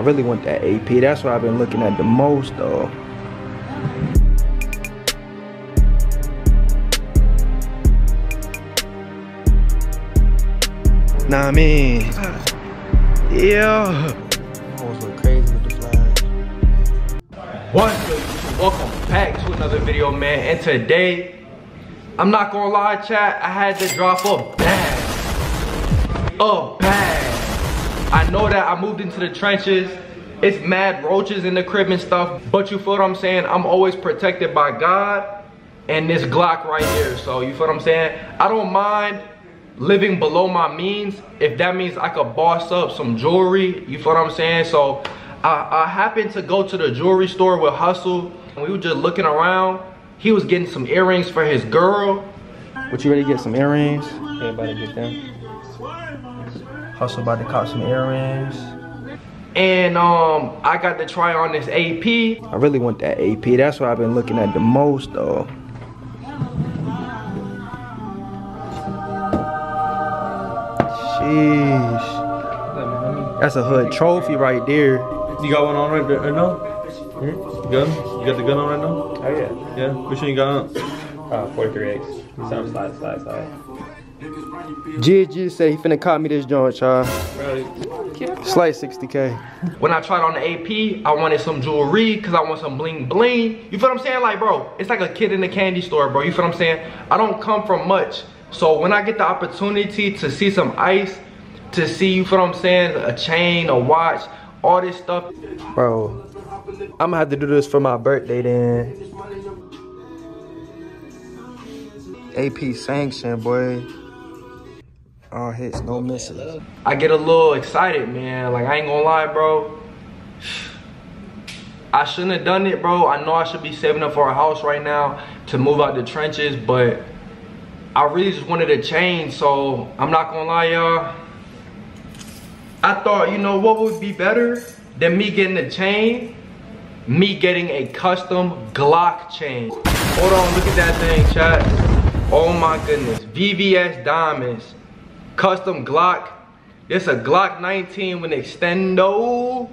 I really want that AP. That's what I've been looking at the most though. Nah, I mean, yeah. Almost look crazy with the flash. What's good? Welcome back to another video, man. And today, I'm not gonna lie, chat. I had to drop a bag. A bag. I know that I moved into the trenches. It's mad roaches in the crib and stuff. But you feel what I'm saying? I'm always protected by God and this Glock right here. So you feel what I'm saying? I don't mind living below my means if that means I could boss up some jewelry. You feel what I'm saying? So I, I happened to go to the jewelry store with Hustle and we were just looking around. He was getting some earrings for his girl. What you ready to get some earrings? To get them. Hustle about to cop some earrings. And um, I got to try on this AP. I really want that AP. That's what I've been looking at the most though. Sheesh. That's a hood trophy right there. You got one on right, right now? Hmm? Gun? You got the gun on right now? Oh yeah. Yeah. Which one you got on? Uh, 43X. Some slide, slide, slide. GG said he finna cop me this joint, y'all. Slight 60k. When I tried on the AP, I wanted some jewelry because I want some bling bling. You feel what I'm saying? Like, bro, it's like a kid in a candy store, bro. You feel what I'm saying? I don't come from much. So when I get the opportunity to see some ice, to see, you feel what I'm saying, a chain, a watch, all this stuff. Bro, I'm gonna have to do this for my birthday then. AP sanction, boy. All hits, no misses. I get a little excited, man. Like, I ain't gonna lie, bro. I shouldn't have done it, bro. I know I should be saving up for a house right now to move out the trenches, but I really just wanted a change, so I'm not gonna lie, y'all. I thought, you know what would be better than me getting a chain? Me getting a custom Glock chain. Hold on, look at that thing, chat. Oh my goodness, VVS Diamonds, custom Glock. It's a Glock 19 with extendo,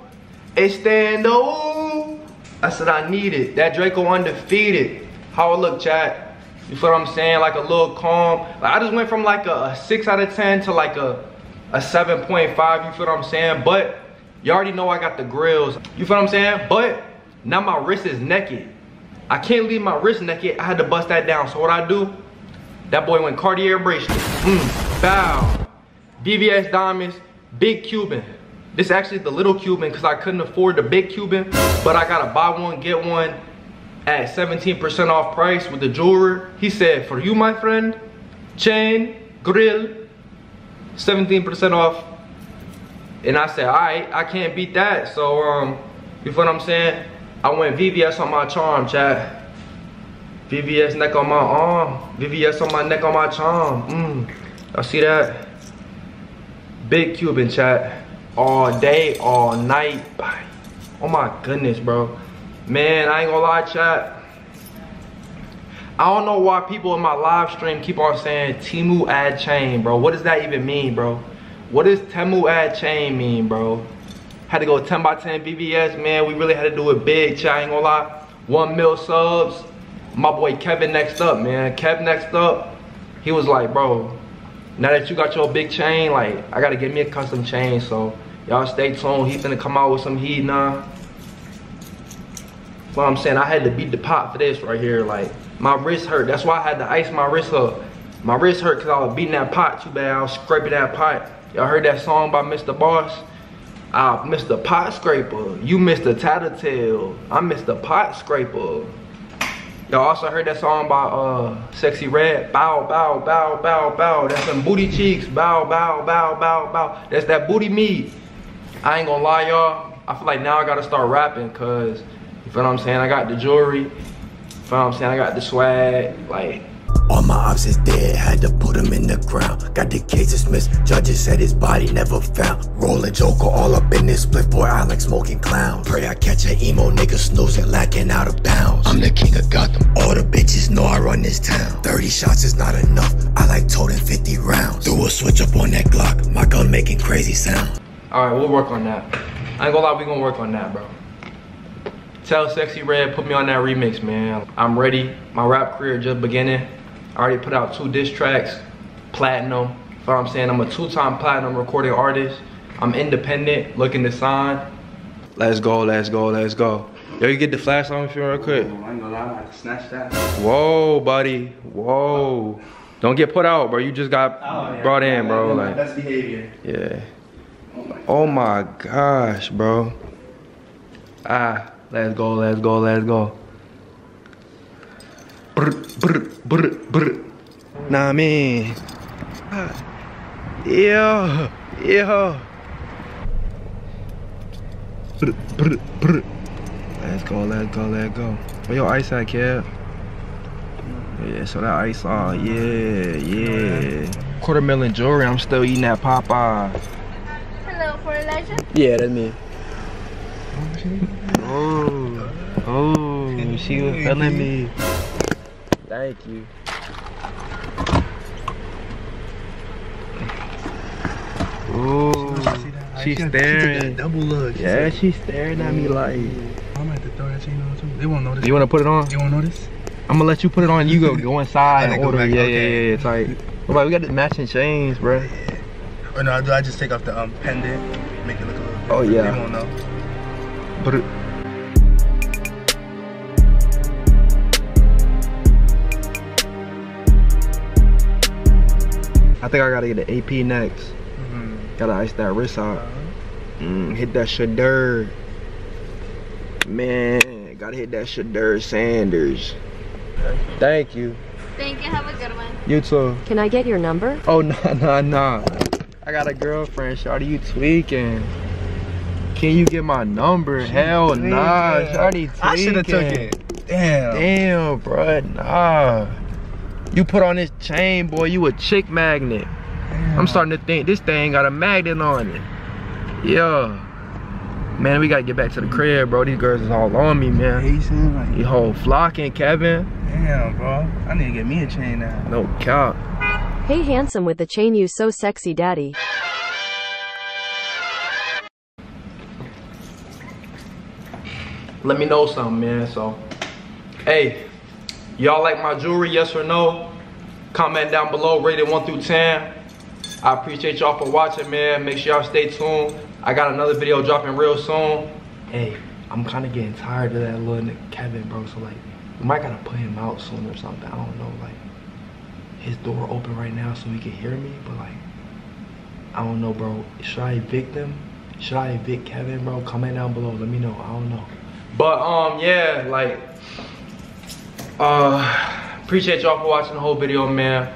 extendo. I said I need it. That Draco undefeated. How it look, chat? You feel what I'm saying? Like a little calm. Like I just went from like a, a 6 out of 10 to like a, a 7.5. You feel what I'm saying? But you already know I got the grills. You feel what I'm saying? But now my wrist is naked. I can't leave my wrist naked. I had to bust that down. So what I do? That boy went Cartier bracelet. Mm, bow. VVS diamonds, big Cuban. This actually the little Cuban because I couldn't afford the big Cuban. But I gotta buy one, get one at 17% off price with the jeweler. He said, for you, my friend, chain, grill, 17% off. And I said, all right, I can't beat that. So, um, you feel what I'm saying? I went VVS on my charm, chat. VVS neck on my arm. VVS on my neck on my charm. Mm. Y'all see that? Big Cuban chat. All day, all night. Oh my goodness, bro. Man, I ain't gonna lie, chat. I don't know why people in my live stream keep on saying Temu ad chain, bro. What does that even mean, bro? What does Temu ad chain mean, bro? Had to go 10 by 10 VVS, man. We really had to do it big, chat. I ain't gonna lie. One mil subs. My boy Kevin next up, man. Kev next up. He was like, bro, now that you got your big chain, like, I gotta get me a custom chain. So, y'all stay tuned. He finna come out with some heat now what I'm saying, I had to beat the pot for this right here. Like, my wrist hurt. That's why I had to ice my wrist up. My wrist hurt because I was beating that pot too bad. I was scraping that pot. Y'all heard that song by Mr. Boss? I missed the pot scraper. You missed the tattletale. I missed the pot scraper. Y'all also heard that song by uh, Sexyy Red. Bow, bow, bow, bow, bow. That's some booty cheeks. Bow, bow, bow, bow, bow. That's that booty meat. I ain't gonna lie, y'all. I feel like now I gotta start rapping because you feel what I'm saying? I got the jewelry. You feel what I'm saying? I got the swag. Like, all my ops is dead, had to put him in the ground. Got the case dismissed, judges said his body never found. Rolling Joker all up in this split for Alex smoking clown. Pray I catch an emo nigga snoozing, lacking out of bounds. I'm the king of Gotham, all the bitches know I run this town. 30 shots is not enough, I like toting 50 rounds. Threw a switch up on that Glock, my gun making crazy sound. Alright, we'll work on that. I ain't gonna lie, we gonna work on that, bro. Tell Sexyy Red, put me on that remix, man. I'm ready. My rap career just beginning. I already put out two diss tracks, platinum. What I'm saying? I'm a two-time platinum recording artist. I'm independent, looking to sign. Let's go, let's go, let's go. Yo, you get the flash on me for real quick. I ain't gonna lie, I had to snatch that. Whoa, buddy. Whoa. Don't get put out, bro. You just got brought in, bro. Like, Best behavior. yeah. Oh my gosh, bro. Ah, let's go, let's go, let's go. Brr, brr, brr, brr. Nah, man. Ah. Yeah, yeah. Brr, brr, brr. Let's go, let's go, let's go. Where your ice at, kid? Yeah, so that ice on, yeah, yeah. Quarter million jewelry, I'm still eating that Popeye. Hello, for Elijah. Yeah, that's me. Oh, oh, she was feeling me. Thank you. Ooh, she's staring. double look. Yeah, she's staring at me like. I'm gonna throw that chain on too. They won't notice. You wanna put it on? You won't notice? I'm gonna let you put it on. You go go inside and order. back, Yeah, okay. yeah, yeah, yeah. It's like, well, we got the matching chains, bro. Or no, do I just take off the um pendant, make it look a little Oh, yeah. They won't know. But it, I think I gotta get the AP next. Mm-hmm. Gotta ice that wrist out. Mm, hit that Shedeur. Man, gotta hit that Shedeur Sanders. Thank you. Thank you. Have a good one. You too. Can I get your number? Oh nah nah nah. I got a girlfriend, Shawty. You tweaking? Can you get my number? Hell nah, tweaking. Shawty tweaking. I should have took it. Damn. Damn, bruh, nah. You put on this chain, boy, you a chick magnet. I'm starting to think this thing got a magnet on it. Yeah. Man, we gotta get back to the crib, bro. These girls is all on me, man. Hasten, like, You whole flocking, Kevin. damn, bro. I need to get me a chain now. No cap. Hey handsome with the chain you so sexy daddy. Let me know something, man. So, hey, y'all like my jewelry? Yes or no? Comment down below, rated 1 through 10. I appreciate y'all for watching, man. Make sure y'all stay tuned. I got another video dropping real soon. Hey, I'm kind of getting tired of that little Kevin, bro. So, like, we might gotta put him out soon or something. I don't know, like, his door open right now so he can hear me, but, like, I don't know, bro. Should I evict him? Should I evict Kevin, bro? Comment down below. Let me know. I don't know. But um, yeah, like, uh, appreciate y'all for watching the whole video, man.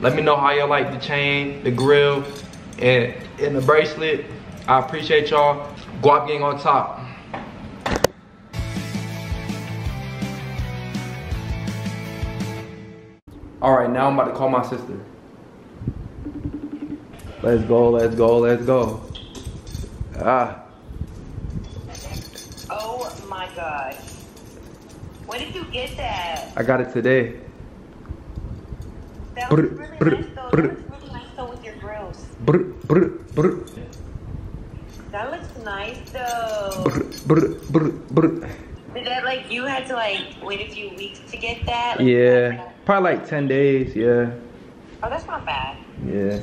Let me know how y'all like the chain, the grill, and and the bracelet. I appreciate y'all. Guap gang on top. All right, now I'm about to call my sister. Let's go, let's go, let's go. Ah. Oh my gosh. When did you get that? I got it today. That Brr, really brr, nice though. brr. That looks really nice though with your grills. Brr, brr, brr, That looks nice though. brr, brr, brr. Did that like you had to like wait a few weeks to get that? Like, Yeah, probably like 10 days, yeah, Oh, that's not bad. yeah.